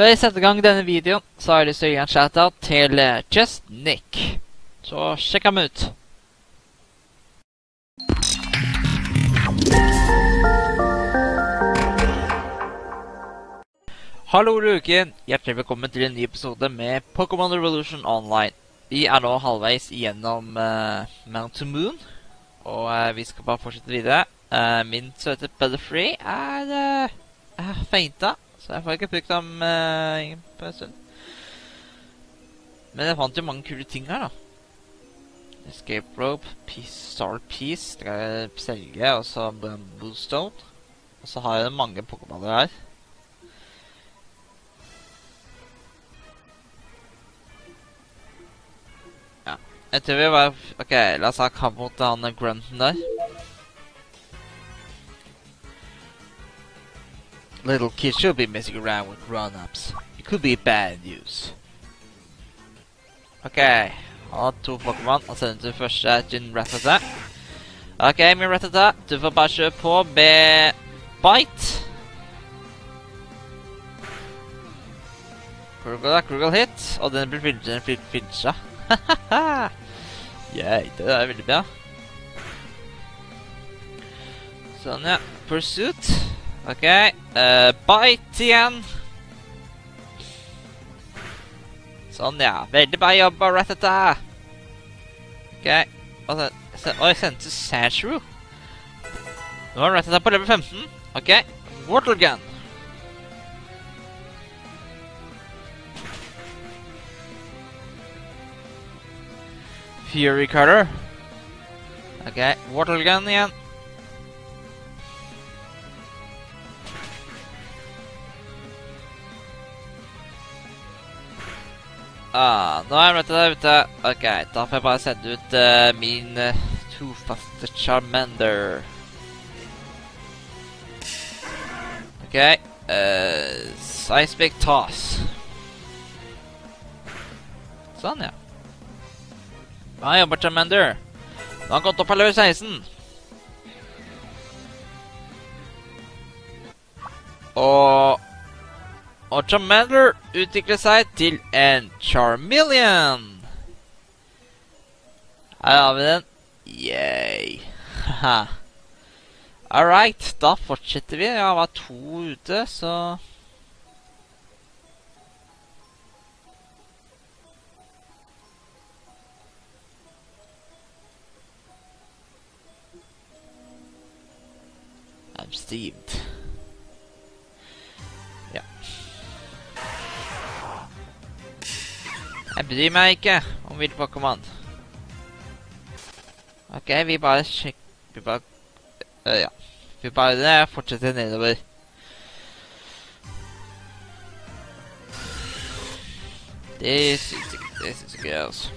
Før jeg setter i gang denne videoen, så har jeg lyst til å gi en shout-out til eh, Just Nick. Så sjekk ham ut. Hallo, Luken! Hjertelig velkommen til en ny episode med Pokémon Revolution Online. Vi er nå halvveis igjennom uh, Mount to Moon, og uh, vi skal bare fortsette videre. Uh, min søte Butterfree er, uh, feinta, så jeg får ikke brukt dem uh, på en stund. Men jeg fant jo mange kule ting her, da. Escape rope, piece, star piece, det kan jeg selge, og så bamboo stone. Og så har jeg mange pokéballer her. Ja, jeg tror vi bare Ok, la oss ha kamp mot han grunten der. Little kids should be messing around with grown-ups. It could be bad news. Ok, han har to Pokémon, og sender til første til Rattata. Ok, min Rattata, du får bare kjøre på Bite. Krugal er Krugal hit, og den blir filtra. Blir filtra. Yay, det er veldig bra. Sånn, ja. Pursuit. Ok, uh, bite igjen. Sånn, ja. Veldig bra jobba, Ratata. Ok. Og så, så, oi, sendte til Sashru. Nå er Ratata på level 15. Ok. Mortal Gun. Fury Cutter. Ok, Mortal Gun igjen. Ah, nå er dette der ute. Ok, da får jeg bare sende ut uh, min uh, trofaste Charmander. Ok, uh, Seismic Toss. Sånn, ja. Bra jobba, Charmander. Nå har han gått opp av løs 16. Og og Charmander utvikler seg til en Charmeleon. Her har vi den. Yay. All right, da fortsetter vi. Jeg har vært to ute, så I'm steamed. Jeg bryr meg ikke om Pokémon. OK, vi bare sjekk... Vi bare uh, Ja. Vi bare fortsetter nedover. Det syns ikke Det syns ikke jeg, altså.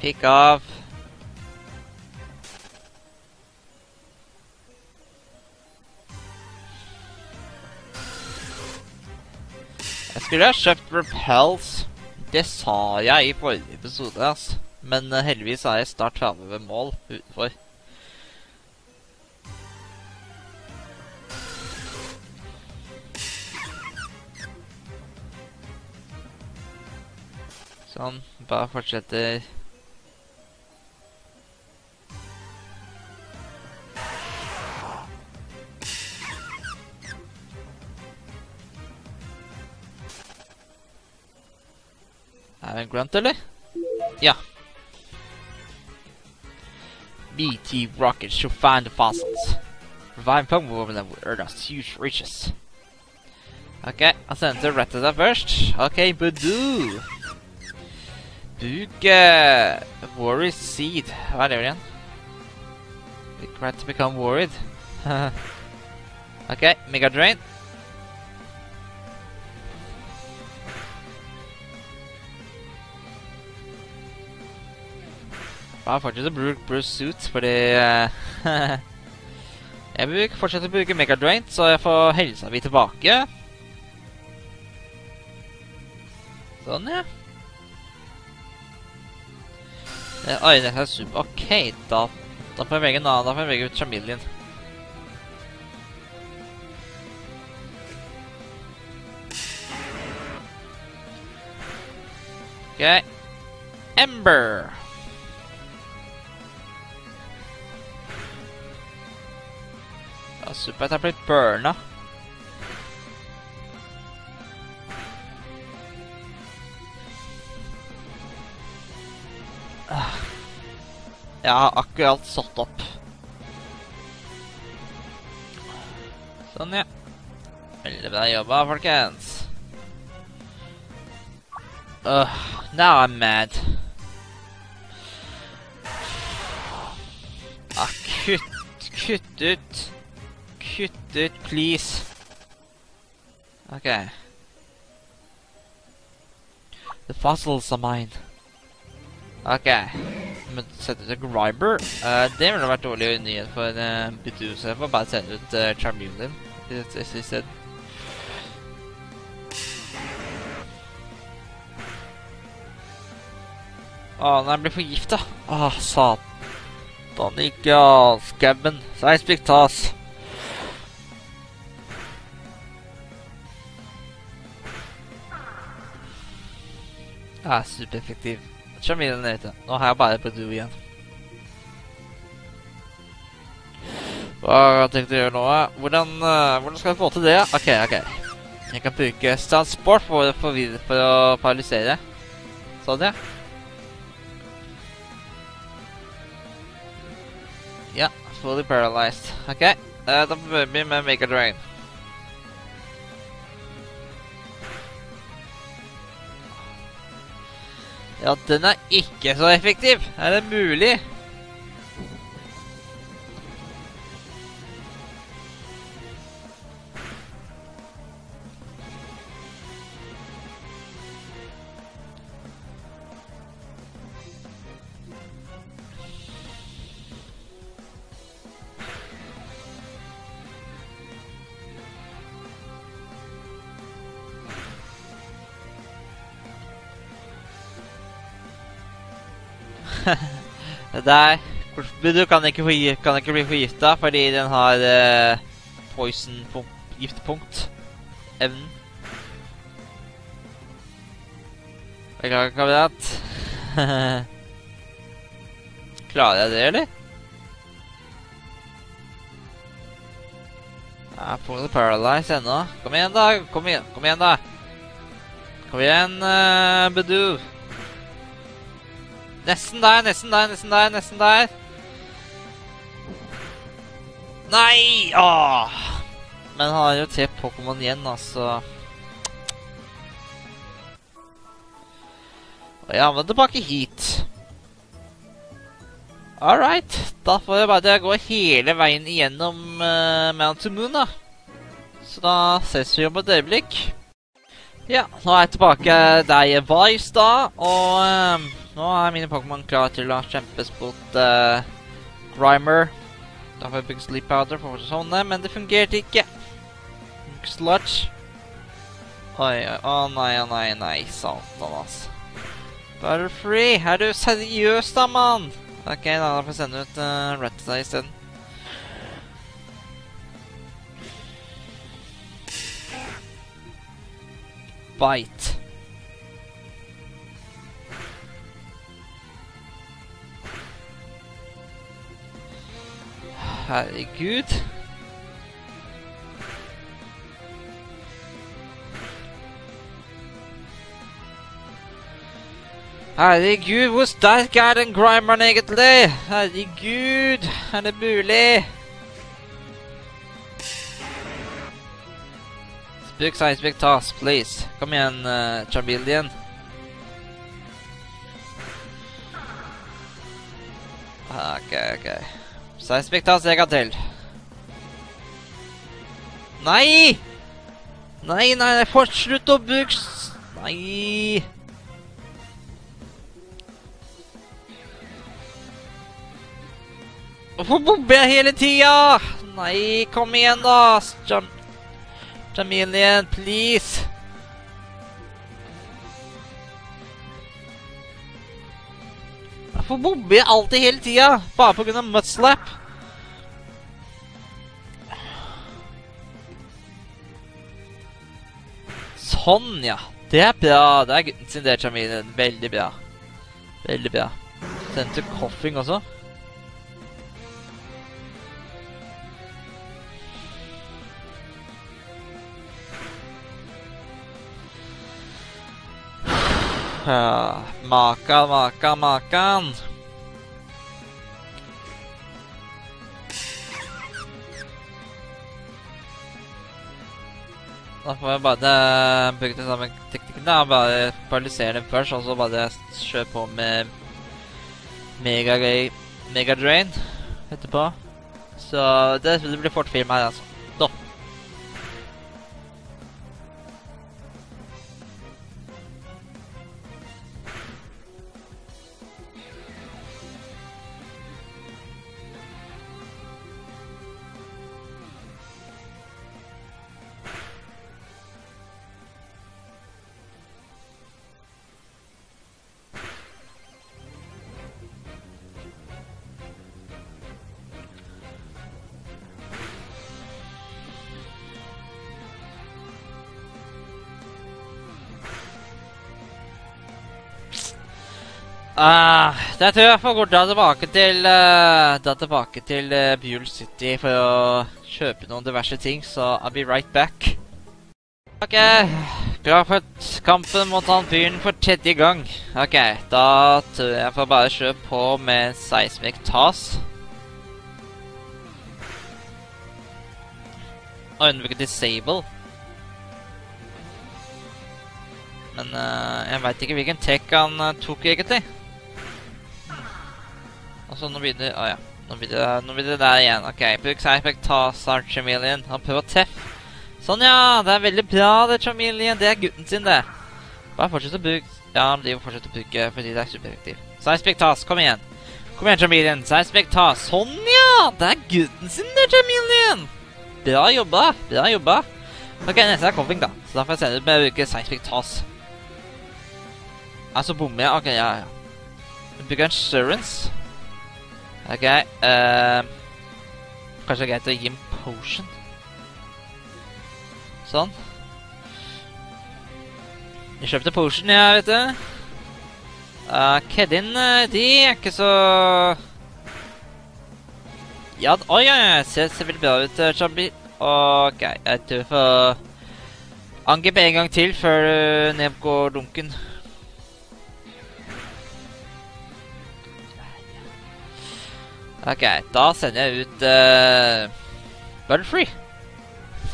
Pick off. Skulle jeg kjøpt Repels. Det sa jeg i forrige episode, ass. Men uh, heldigvis er jeg snart ferdig ved mål utenfor. Sånn. Bare fortsetter. Er det en grunt, eller? Ja. BT rockets should find the fossils. Provide Pokemon that will earn us huge riches. Ok, han sendte rett til deg først. Ok, Budoo. Bug uh, Worry Seed. Hva er det igjen? Regret to become worried. ok, Mega Bare fortsatt å bruke Bruce Suit, fordi uh, Jeg vil fortsette å bruke Megadraint, så jeg får helsa vi tilbake. Sånn, ja. Eh, Oi, dette er super. OK, da, da får jeg velge en annen. Da får jeg velge ut Chameleon. OK. Ember. Jeg har blitt burna. Ah. Jeg har akkurat satt opp. Sånn, ja. Veldig bra jobba, folkens. Now I'm mad. Ah, kutt, kutt ut. Kutt ut, please. Okay. The fossils are mine. Ok. Men sette ut Griber uh, Det ville vært dårlig nyhet for uh, jeg får bare sende ut uh, Charmeleon i i- i stedet. Å, nei, jeg blir forgifta. Å, satan ikke, ja. Skabben. Seisvik tas. er supereffektiv. mye er ute. Nå har jeg bare på Badoo igjen. Hva tenkte du å gjøre nå? Hvordan, uh, hvordan skal jeg få til det? Ok, ok. Jeg kan bruke transport for, å for å paralysere. Sånn, ja. Ja, fully paralyzed. Ok, uh, da prøver vi med Mega Drain. Ja, den er ikke så effektiv. Er det mulig? Der Du kan ikke, kan ikke bli forgifta fordi den har eh, poison punkt, giftpunkt. Evnen. Beklager, kamerat. Klarer jeg det, eller? Jeg er fully paralyzed ennå. Kom igjen, da. Kom igjen, kom igjen da. Kom igjen, uh, Bedu. Nesten der, nesten der, nesten der, nesten der. Nei! Åh! Men han har jo tre Pokémon igjen, altså. Og jeg havner tilbake hit. Alright. Da får jeg bare gå hele veien igjennom uh, Mount Moon, da. Så da ses vi om et øyeblikk. Ja, nå er jeg tilbake der jeg var i stad, og ehm, nå er mine Pokémon klar til å kjempes mot uh, Grimer. Da får jeg bygge Sleep Powder for å sovne, men det fungerte ikke. Sludge. Oi, å nei, å nei, nei, satan, ass. Butterfree, er du seriøs da, mann? Ok, da, får jeg sende ut uh, Rattata i isteden. Bite. Herregud. Herregud, hvor sterk er den grimeren egentlig? Herregud, er det mulig? Spuk seismic task, please. Kom igjen, uh, Charmeleon. Ok, ok. Seisvik tas en gang til. Nei! Nei, nei, nei, for slutt å bruke Nei! Hvorfor bomber jeg hele tida? Nei, kom igjen, da! Jam Jamilien, please! Hvorfor bomber jeg alltid hele tida? Bare på grunn av mudslap? Sånn, ja. Det er bra. Det er gutten sin, det, Jamilien. Veldig bra. Veldig bra. Sendte Coffing også. Ja, Makan, makan, makan. Da får jeg bare bruke den samme teknikken. da, Bare paralysere den først, og så bare kjøre på med Mega, Mega etterpå. Så det, det blir fort film her, altså. Da. Ah, jeg tror jeg får gå da tilbake til uh, Da tilbake til uh, Buell City for å kjøpe noen diverse ting, så I'll be right back. Ok, klar for kampen mot han fyren for tredje gang. Ok, da tror jeg får bare kjøre på med Seismic Tas. Og unnvike Disable. Men uh, jeg veit ikke hvilken tech han uh, tok, egentlig. Altså, nå blir det Å. Nå blir det, nå blir det der igjen. OK. Bruk Cypec, ta Sar Chameleon. Han prøver å treffe. Sånn, ja. Det er veldig bra, det, Chameleon. Det er gutten sin, det. Bare fortsett å bruke Ja, blir jo fortsatt å bruke fordi det er supereffektivt. Cyspec Tas, kom igjen. Kom igjen, Chameleon. Cyspec ta. Sånn, ja. Det er gutten sin, det, Chameleon. Bra jobba. Bra jobba. OK, neste er Coffing, da. Så da får jeg se ut med å bruke Cyspec Tas. Altså bommer jeg. OK, ja, ja. Bruker Insurance. OK. Uh, kanskje det er greit å gi en potion. Sånn. Jeg kjøpte potion, ja, vet du. Uh, Kedin, uh, de er ikke så Ja, oi, oi, oi. ser, ser veldig bra ut, uh, Chambi. OK, jeg tror jeg får angripe en gang til før du nedgår dunken. Ok, da sender jeg ut uh, Butterfree.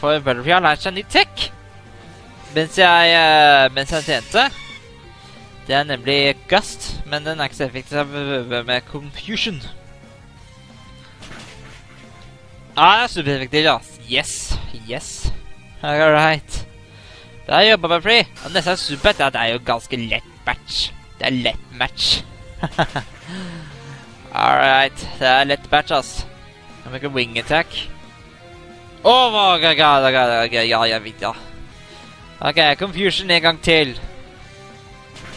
For Butterfree har lært seg ny tech. Mens jeg, uh, mens jeg tjente. Det er nemlig Gust, men den er ikke så effektiv med Confusion. Ah, supereffektiv, ja. Yes, yes. All right. Da jobba Butterfree. Og neste er supert. Ja, det er jo ganske lett match. Det er lett match. Alright, det er lett batch, ass. Jeg bruker wing attack. Oh my god, ja, ja, ja, ja, jeg vet, ja. OK, confusion en gang til.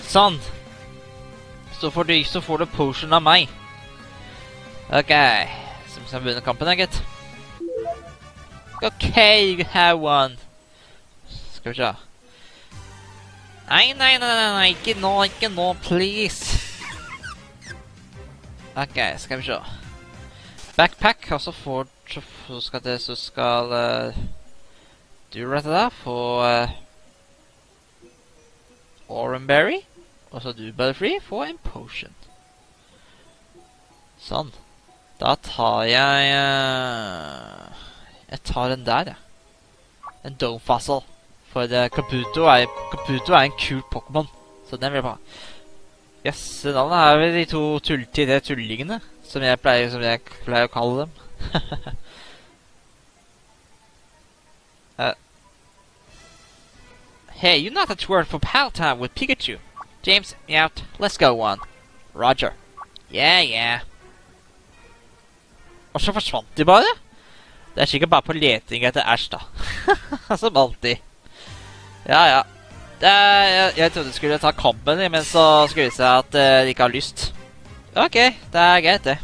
Sånn. Så får du, så får du potion av meg. OK. Som skal begynne kampen, da, gitt. OK, you have one. Skal vi se. Nei, nei, nei, nei, nei, ikke nå, ikke nå, please. OK, skal vi se. Backpack, og så får så skal det så skal uh, du rette der få uh, Orenberry. Og så du, Butterfree, få en potion. Sånn. Da tar jeg uh, Jeg tar den der, jeg. En Dome Fossil. For uh, Kabuto, er, Kabuto er en kul Pokémon. Så den vil jeg ha. Yes, navnet er vel de to tull til tullingene, som jeg pleier, som jeg pleier å kalle dem. uh. Hey, you're not a word for pal time with Pikachu. James, out. Let's go one. Roger. Yeah, yeah. Og så forsvant de bare. Det er sikkert bare på leting etter Æsj, da. Som alltid. Ja, ja. Jeg, jeg, trodde de skulle ta kampen, men så skulle det seg at uh, de ikke har lyst. OK, det er greit, det.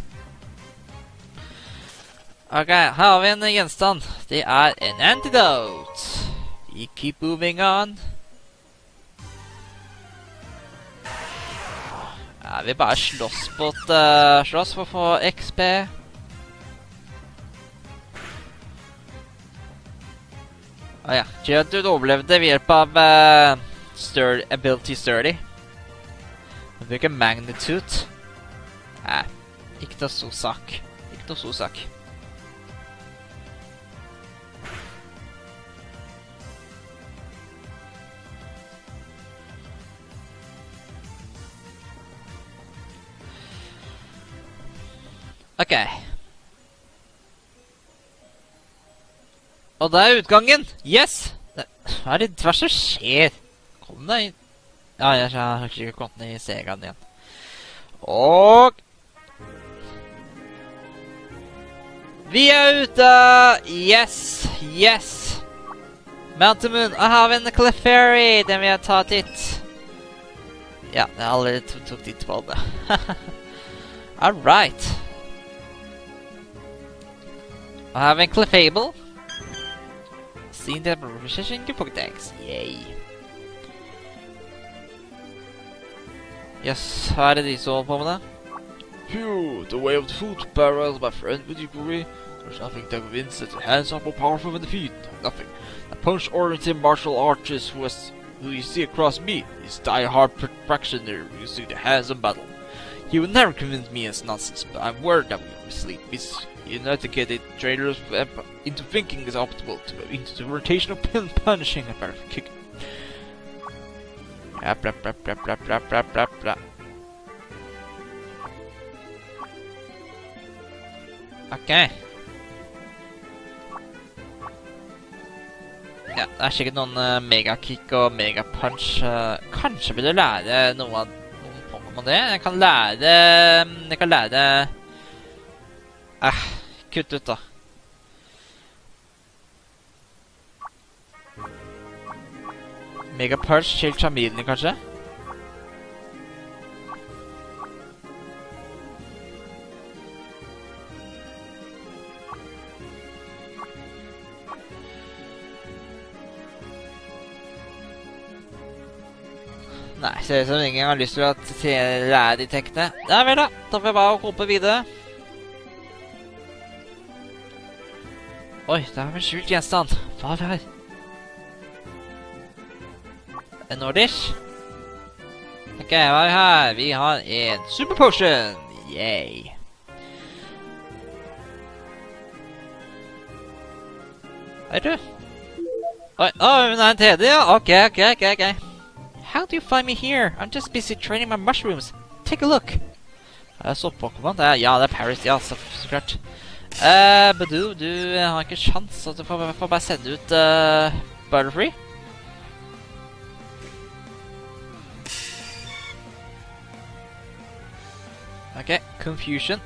Ok, her har vi en gjenstand. Det er en antidote. We keep moving on. Ja, vi bare slåss mot uh, Slåss for å få XP. Å ja. Geodude overlevde ved hjelp av uh, sturdy, ability sturdy. Han bruker magnitude. Nei, ikke noe stor sak. Ikke noe stor sak. OK. Og det er utgangen! Yes! Hva er det tvers som skjer? Kom deg inn. Ja, jeg har ikke kommet ned i Segaen igjen. Og Vi er ute! Yes! Yes! Mountain Moon. Her har en Clefairy. Den vil jeg ta titt. Ja, jeg har allerede tok titt på det. All right. I have a Clefable. Seen the precision to Pokédex. Yay. Yes, det de så på? Phew, the way of the food parallels my friend, would you agree? There's nothing that convinces that the hands are more powerful than the feet. Nothing. The punch-oriented martial artist who, has, who you see across me is die-hard practitioner using the hands in battle. He would never convince me as nonsense, but I'm worried that we mislead, mis uneducated traders into thinking is optimal to go into the rotational pin punishing and better kick. Blah, blah, blah, blah, blah, blah, blah, blah, blah. Ok. Ja, det er sikkert noen uh, megakick og megapunch. Uh, kanskje vil du lære noe av Pokémon det? Jeg kan lære Jeg kan lære Eh, kutt ut, da. Megapunch til Chamilene, kanskje? Nei, ser ut som ingen har lyst til å lære de tekene. Ja vel, da. Da får jeg bare hoppe videre. Oi, det er en skjult gjenstand. Hva er det her? En Nordish? Ok, hva er det her? Vi har en super potion. Yay. Hei, du. Oi, å, hun er en tredje, ja. Ok, ok, ok, ok. How do you find me here? I'm just busy training my mushrooms. Take a look. Er det sopp-Pokémon? Ja, det er Paris. Ja, så, så klart. Uh, Badoo, du har ikke sjans, så du får, får bare sende ut uh, Butterfree. OK, Confusion.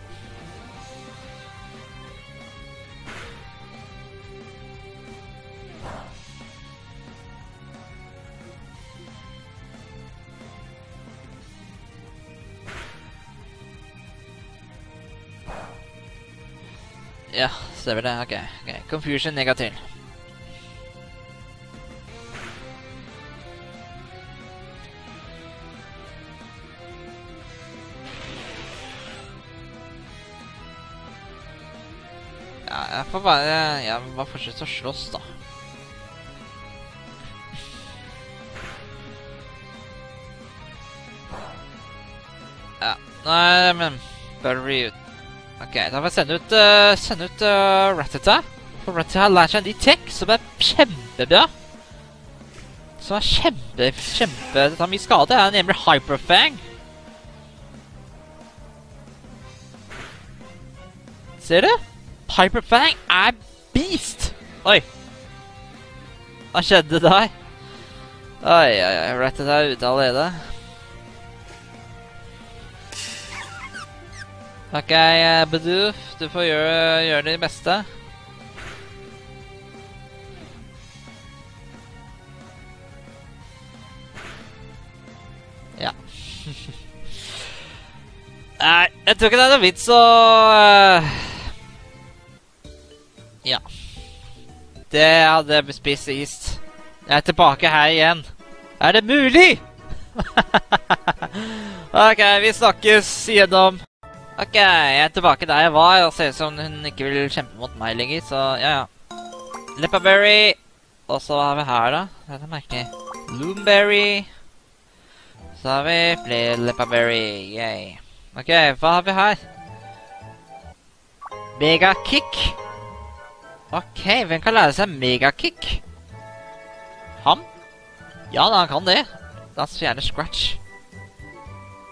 Ja, stemmer det. Ok. ok. Confusion negativ. Ja, jeg får bare Jeg må bare fortsette å slåss, da. Ja. Nei, men Buttery ut. Ok, da får jeg sende ut, uh, sende ut uh, Rattata. For Rattata lært seg en ny tech som er kjempebra. Som er kjempe, kjempe Det tar mye skade. Det er nemlig Hyperfang. Ser du? Hyperfang er beast! Oi. Hva skjedde der? Oi, oi, oi. Rattata er ute allerede. Ok, uh, Badoof, du får gjøre, gjøre det beste. Ja. Nei, jeg tror ikke det er noe vits å øh, Ja. Det hadde jeg spist is. Jeg er tilbake her igjen. Er det mulig?! OK, vi snakkes igjennom. OK, jeg er tilbake der jeg var, og ser ut som hun ikke vil kjempe mot meg lenger, så ja, ja. Leppaberry. Og så har vi her, da. Dette er merkelig. Loomberry. Så har vi flere Leppaberry. Yay. OK, hva har vi her? Megakick. OK, hvem kan lære seg megakick? Han? Ja, han kan det. Da fjerner Scratch.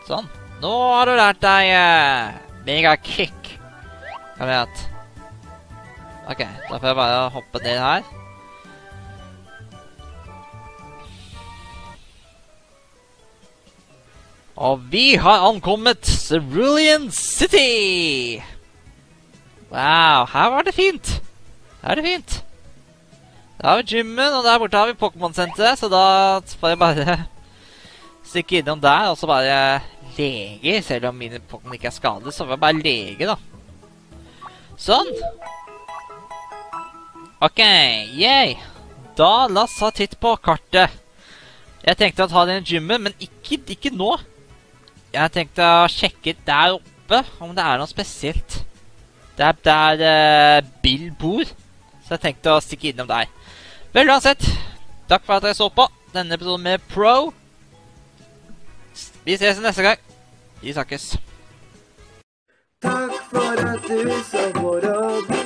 Sånn. Nå har du lært deg uh, megakick. Kamerat. OK, da får jeg bare hoppe ned her. Og vi har ankommet Cerulean City! Wow, her var det fint. Her er det fint. Da har vi gymmen, og der borte har vi Pokémon-senteret, så da får jeg bare stikke innom der og så bare lege. Selv om mine Pokémon ikke er skadet, så var jeg bare lege, da. Sånn. OK, yay. Da la oss ha titt på kartet. Jeg tenkte å ta den i gymmen, men ikke, ikke nå. Jeg tenkte å sjekke der oppe om det er noe spesielt. Det er der uh, Bill bor. Så jeg tenkte å stikke innom der. Vel, uansett. Takk for at dere så på denne episoden med Pro. Vi ses neste gang. Vi snakkes. Takk for at du så på.